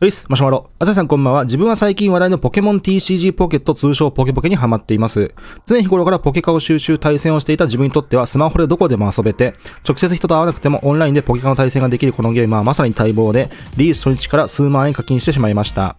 ういっす、マシュマロ。あささんこんばんは。自分は最近話題のポケモン TCG ポケット通称ポケポケにハマっています。常日頃からポケカを収集対戦をしていた自分にとってはスマホでどこでも遊べて、直接人と会わなくてもオンラインでポケカの対戦ができるこのゲームはまさに待望で、リース初日から数万円課金してしまいました。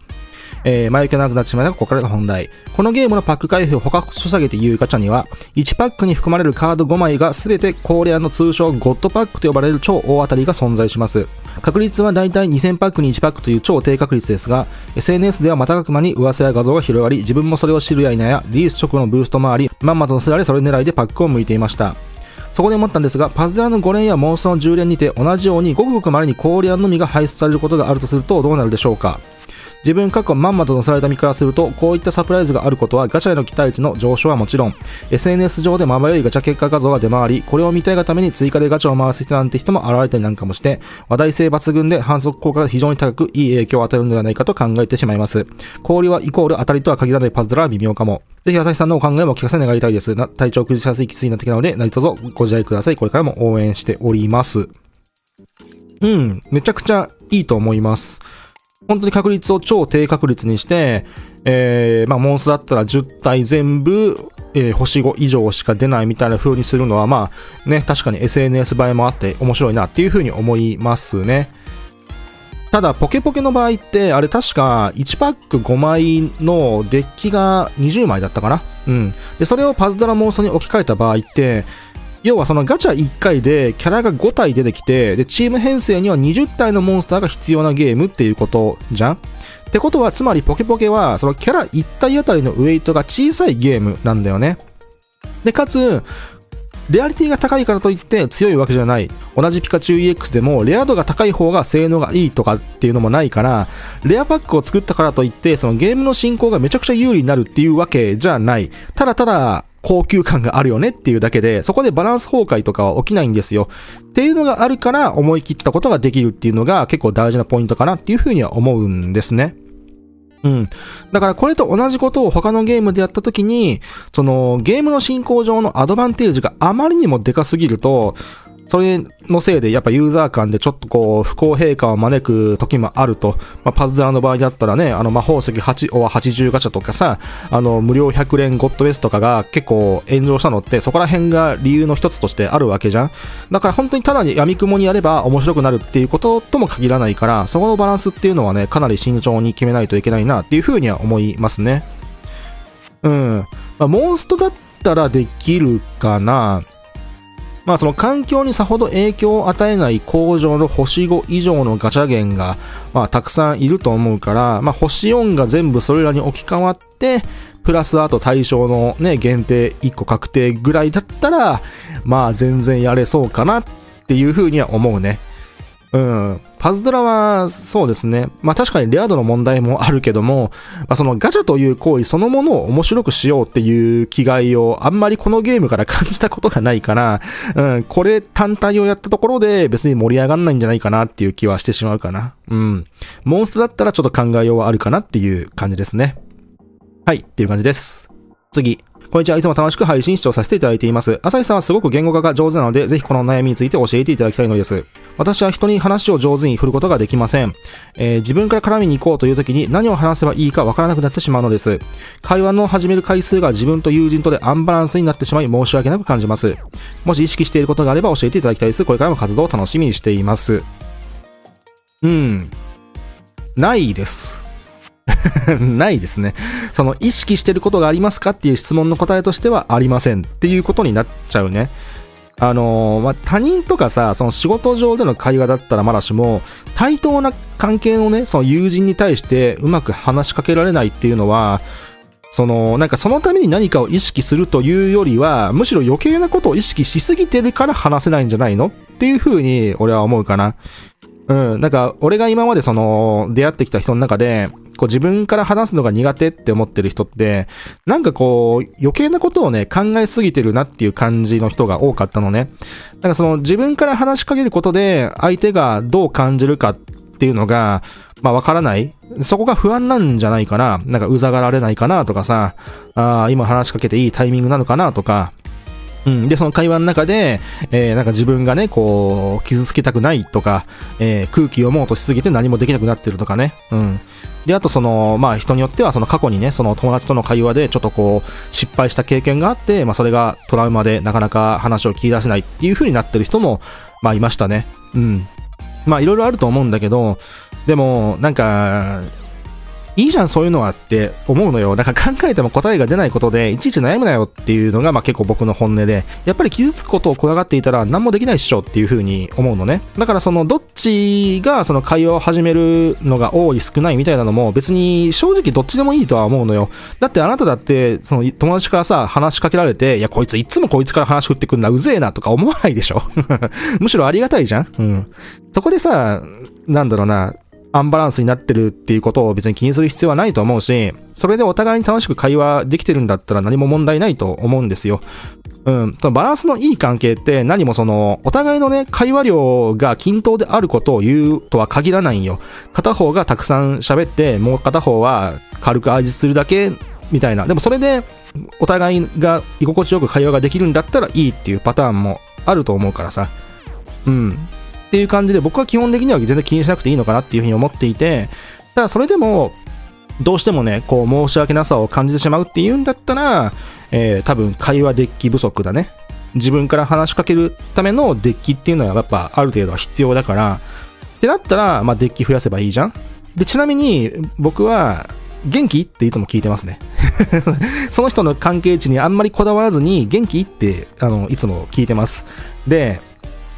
えー、前受けなくなってしまいたが、ここからが本題。このゲームのパック開封を他所下げて言うガチャには、1パックに含まれるカード5枚が全て高レアの通称ゴッドパックと呼ばれる超大当たりが存在します。確率はだいたい2000パックに1パックという超低確率ですが、SNS では瞬く間に噂や画像が広がり、自分もそれを知るや否や、リリース直後のブーストもあり、まんまと乗せられそれ狙いでパックを向いていました。そこで思ったんですが、パズドラの5連やモンストの10連にて同じようにごくごく稀に高レアのみが排出されることがあるとするとどうなるでしょうか自分過去まんまと載せられた身からするとこういったサプライズがあることはガチャへの期待値の上昇はもちろん SNS 上でまばゆいガチャ結果画像が出回りこれを見たいがために追加でガチャを回す人なんて人も現れたりなんかもして話題性抜群で反則効果が非常に高くいい影響を与えるのではないかと考えてしまいます。氷はイコール当たりとは限らないパズドラは微妙かも。ぜひ朝日さんのお考えも聞かせ願いたいです。体調を崩しやすいきついなってきたので何卒ご自愛ください。これからも応援しております。うんめちゃくちゃいいと思います。本当に確率を超低確率にして、えー、まあ、モンストだったら10体全部、えー星5以上しか出ないみたいな風にするのは、まあ、ね、確かに SNS 映えもあって面白いなっていう風に思いますね。ただ、ポケポケの場合って、あれ確か1パック5枚のデッキが20枚だったかな？うん。で、それをパズドラモンストに置き換えた場合って、要はそのガチャ1回でキャラが5体出てきて、で、チーム編成には20体のモンスターが必要なゲームっていうことじゃんってことは、つまりポケポケは、そのキャラ1体あたりのウェイトが小さいゲームなんだよね。で、かつ、レアリティが高いからといって強いわけじゃない。同じピカチュウ EX でもレア度が高い方が性能がいいとかっていうのもないから、レアパックを作ったからといって、そのゲームの進行がめちゃくちゃ有利になるっていうわけじゃない。ただただ、高級感があるよねっていうだけで、そこでバランス崩壊とかは起きないんですよ。っていうのがあるから思い切ったことができるっていうのが結構大事なポイントかなっていうふうには思うんですね。うん。だからこれと同じことを他のゲームでやった時に、そのゲームの進行上のアドバンテージがあまりにもでかすぎると、それのせいでやっぱユーザー間でちょっとこう不公平感を招く時もあると。まあ、パズドラの場合だったらね、あの魔法石8、お80ガチャとかさ、あの無料100連ゴッドベスとかが結構炎上したのってそこら辺が理由の一つとしてあるわけじゃん。だから本当にただに闇雲にやれば面白くなるっていうこととも限らないから、そこのバランスっていうのはね、かなり慎重に決めないといけないなっていうふうには思いますね。うん。まあ、モンストだったらできるかな。まあその環境にさほど影響を与えない工場の星5以上のガチャ源が、まあたくさんいると思うから、まあ星4が全部それらに置き換わって、プラスあと対象のね、限定1個確定ぐらいだったら、まあ全然やれそうかなっていうふうには思うね。うん。パズドラは、そうですね。まあ確かにレア度の問題もあるけども、まあ、そのガチャという行為そのものを面白くしようっていう気概をあんまりこのゲームから感じたことがないから、うん、これ単体をやったところで別に盛り上がんないんじゃないかなっていう気はしてしまうかな。うん。モンストだったらちょっと考えようはあるかなっていう感じですね。はい、っていう感じです。次。こんにちは。いつも楽しく配信視聴させていただいています。朝日さんはすごく言語化が上手なので、ぜひこの悩みについて教えていただきたいのです。私は人に話を上手に振ることができません。えー自分から絡みに行こうという時に何を話せばいいかわからなくなってしまうのです。会話の始める回数が自分と友人とでアンバランスになってしまい申し訳なく感じます。もし意識していることがあれば教えていただきたいです。これからも活動を楽しみにしています。うん。ないです。ないですね。その意識してることがありますかっていう質問の答えとしてはありませんっていうことになっちゃうね。あのーまあ、他人とかさ、その仕事上での会話だったらまだしも、対等な関係のね、その友人に対してうまく話しかけられないっていうのは、その、なんかそのために何かを意識するというよりは、むしろ余計なことを意識しすぎてるから話せないんじゃないのっていうふうに俺は思うかな。うん、なんか俺が今までその出会ってきた人の中で、こう自分から話すのが苦手って思ってる人って、なんかこう余計なことをね考えすぎてるなっていう感じの人が多かったのね。なんかその自分から話しかけることで相手がどう感じるかっていうのが、まあわからない。そこが不安なんじゃないかな。なんかうざがられないかなとかさ、ああ、今話しかけていいタイミングなのかなとか、うん。で、その会話の中で、えー、なんか自分がね、こう、傷つけたくないとか、えー、空気読もうとしすぎて何もできなくなってるとかね。うん。で、あとその、まあ人によってはその過去にね、その友達との会話でちょっとこう、失敗した経験があって、まあそれがトラウマでなかなか話を聞き出せないっていう風になってる人も、まあいましたね。うん。まあいろいろあると思うんだけど、でも、なんか、いいじゃん、そういうのはって思うのよ。だから考えても答えが出ないことで、いちいち悩むなよっていうのが、まあ結構僕の本音で、やっぱり傷つくことを怖がっていたら何もできないっしょっていう風に思うのね。だからその、どっちがその会話を始めるのが多い少ないみたいなのも、別に正直どっちでもいいとは思うのよ。だってあなただって、その友達からさ、話しかけられて、いや、こいついつもこいつから話振ってくんな、うぜえなとか思わないでしょ。むしろありがたいじゃんうん。そこでさ、なんだろうな、アンバランスになってるっていうことを別に気にする必要はないと思うし、それでお互いに楽しく会話できてるんだったら何も問題ないと思うんですよ。うん。そのバランスのいい関係って何もその、お互いのね、会話量が均等であることを言うとは限らないんよ。片方がたくさん喋って、もう片方は軽く相槌するだけ、みたいな。でもそれで、お互いが居心地よく会話ができるんだったらいいっていうパターンもあると思うからさ。うん。っていう感じで僕は基本的には全然気にしなくていいのかなっていうふうに思っていて、ただそれでも、どうしてもね、こう申し訳なさを感じてしまうっていうんだったら、えー、多分会話デッキ不足だね。自分から話しかけるためのデッキっていうのはやっぱある程度は必要だから、ってなったら、まあデッキ増やせばいいじゃん。で、ちなみに僕は、元気？っていつも聞いてますね。その人の関係値にあんまりこだわらずに、元気？って、あの、いつも聞いてます。で、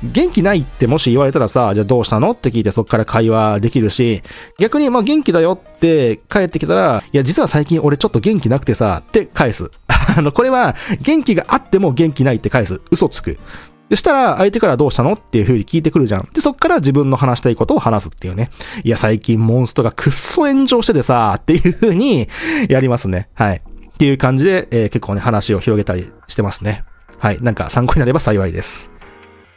元気ないってもし言われたらさ、じゃあどうしたのって聞いてそこから会話できるし、逆にまあ元気だよって帰ってきたら、いや実は最近俺ちょっと元気なくてさ、って返す。あの、これは元気があっても元気ないって返す。嘘つく。そしたら相手からどうしたのっていう風に聞いてくるじゃん。で、そっから自分の話したいことを話すっていうね。いや、最近モンストがくっそ炎上しててさ、っていう風に やりますね。はい。っていう感じで、えー結構ね、話を広げたりしてますね。はい。なんか参考になれば幸いです。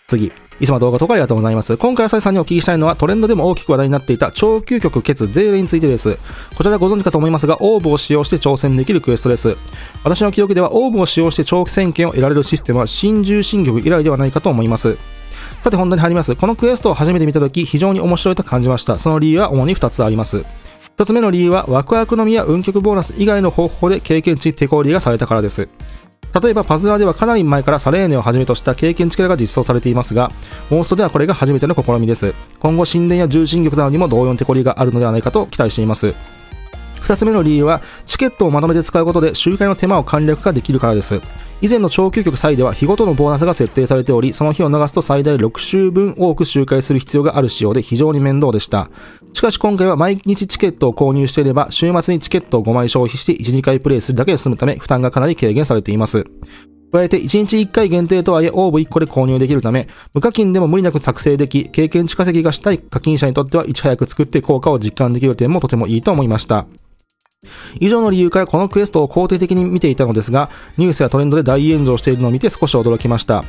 次。いつも動画とかありがとうございます。今回、浅井さんにお聞きしたいのは、トレンドでも大きく話題になっていた超究極ケツデーレについてです。こちらご存知かと思いますが、オーブを使用して挑戦できるクエストです。私の記憶では、オーブを使用して挑戦権を得られるシステムは、新重新曲以来ではないかと思います。さて本題に入ります。このクエストを初めて見たとき、非常に面白いと感じました。その理由は主に2つあります。1つ目の理由は、ワクワクのみや運極ボーナス以外の方法で経験値に手こ入れがされたからです。例えばパズラーではかなり前からサレーネをはじめとした経験値キャラが実装されていますが、モンストではこれが初めての試みです。今後神殿や重心玉などにも同様の手こりがあるのではないかと期待しています。2つ目の理由は、チケットをまとめて使うことで集会の手間を簡略化できるからです。以前の超究極祭では日ごとのボーナスが設定されており、その日を逃すと最大6周分多く周回する必要がある仕様で非常に面倒でした。しかし今回は毎日チケットを購入していれば、週末にチケットを5枚消費して1、2回プレイするだけで済むため、負担がかなり軽減されています。加えて1日1回限定とはいえオーブ1個で購入できるため、無課金でも無理なく作成でき、経験値稼ぎがしたい課金者にとってはいち早く作って効果を実感できる点もとてもいいと思いました。以上の理由からこのクエストを肯定的に見ていたのですが、ニュースやトレンドで大炎上しているのを見て少し驚きました。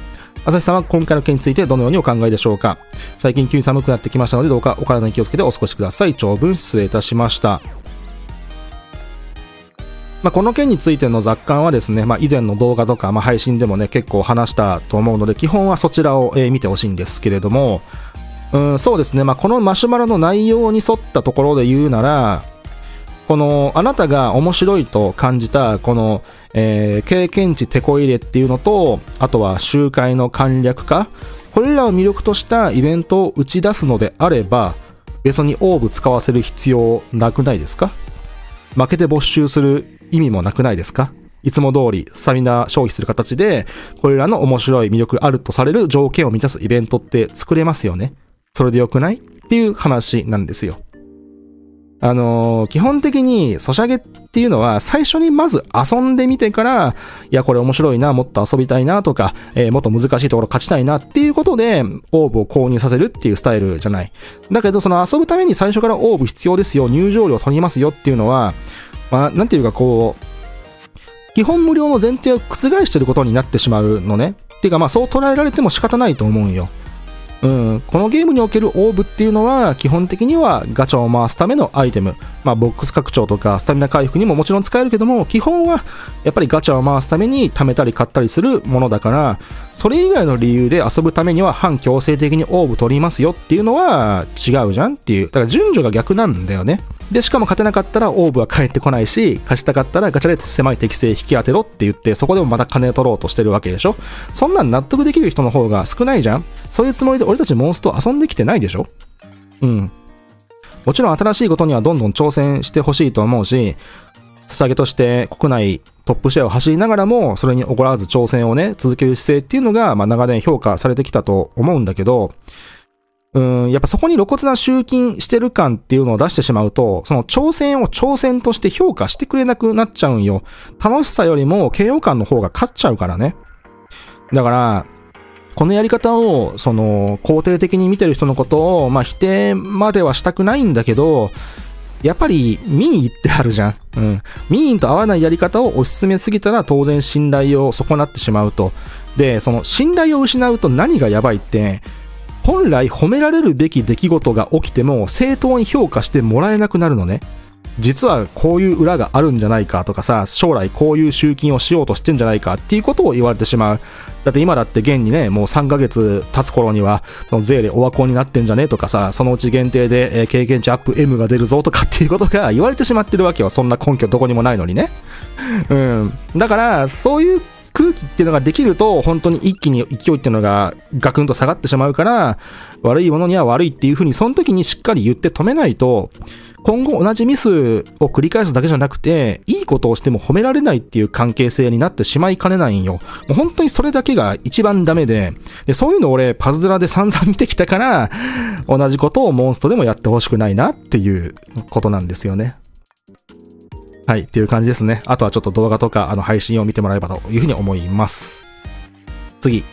朝日さんは今回の件についてどのようにお考えでしょうか？最近急に寒くなってきましたので、どうかお体に気をつけてお過ごしください。長文失礼いたしました。まあ、この件についての雑感はですね、まあ、以前の動画とか、まあ、配信でもね、結構話したと思うので、基本はそちらを、え見てほしいんですけれども、うん、そうですね、まあ、このマシュマロの内容に沿ったところで言うなら、この、あなたが面白いと感じた、この、えー経験値手こ入れっていうのと、あとは集会の簡略化、これらを魅力としたイベントを打ち出すのであれば、別にオーブ使わせる必要なくないですか？負けて没収する意味もなくないですか？いつも通りスタミナ消費する形で、これらの面白い魅力あるとされる条件を満たすイベントって作れますよね？それでよくない？っていう話なんですよ。あのー基本的にソシャゲっていうのは最初にまず遊んでみてから、いや、これ面白いな、もっと遊びたいなとか、えーもっと難しいところ勝ちたいなっていうことで、オーブを購入させるっていうスタイルじゃない。だけど、その遊ぶために最初からオーブ必要ですよ、入場料取りますよっていうのは、まあ、なんていうかこう、基本無料の前提を覆してることになってしまうのね。っていうかまあそう捉えられても仕方ないと思うんよ。うん、このゲームにおけるオーブっていうのは基本的にはガチャを回すためのアイテム、まあ、ボックス拡張とかスタミナ回復にももちろん使えるけども基本はやっぱりガチャを回すために貯めたり買ったりするものだからそれ以外の理由で遊ぶためには反強制的にオーブ取りますよっていうのは違うじゃんっていう。だから順序が逆なんだよね。で、しかも勝てなかったらオーブは返ってこないし、勝ちたかったらガチャで狭い適正引き当てろって言って、そこでもまた金取ろうとしてるわけでしょ。そんなん納得できる人の方が少ないじゃん。そういうつもりで俺たちモンスト遊んできてないでしょ。うん。もちろん新しいことにはどんどん挑戦してほしいと思うし、捧げとして国内トップシェアを走りながらも、それに怒らず挑戦をね、続ける姿勢っていうのが、まあ長年評価されてきたと思うんだけど、うん、やっぱそこに露骨な集金してる感っていうのを出してしまうと、その挑戦を挑戦として評価してくれなくなっちゃうんよ。楽しさよりも嫌悪感の方が勝っちゃうからね。だから、このやり方を、その、肯定的に見てる人のことを、まあ、否定まではしたくないんだけど、やっぱり民意ってあるじゃん。うん。民意と合わないやり方を推し進めすぎたら当然信頼を損なってしまうと。で、その信頼を失うと何がやばいって、本来褒められるべき出来事が起きても正当に評価してもらえなくなるのね。実はこういう裏があるんじゃないかとかさ、将来こういう集金をしようとしてんじゃないかっていうことを言われてしまう。だって今だって現にね、もう3ヶ月経つ頃には、その税でオワコンになってんじゃねえとかさ、そのうち限定で、え経験値アップ M が出るぞとかっていうことが言われてしまってるわけよ。そんな根拠どこにもないのにね。うん。だから、そういう空気っていうのができると、本当に一気に勢いっていうのがガクンと下がってしまうから、悪いものには悪いっていうふうに、その時にしっかり言って止めないと、今後同じミスを繰り返すだけじゃなくて、いいことをしても褒められないっていう関係性になってしまいかねないんよ。もう本当にそれだけが一番ダメで、でそういうの俺パズドラで散々見てきたから、同じことをモンストでもやってほしくないなっていうことなんですよね。はい、っていう感じですね。あとはちょっと動画とか、あの、配信を見てもらえばというふうに思います。次。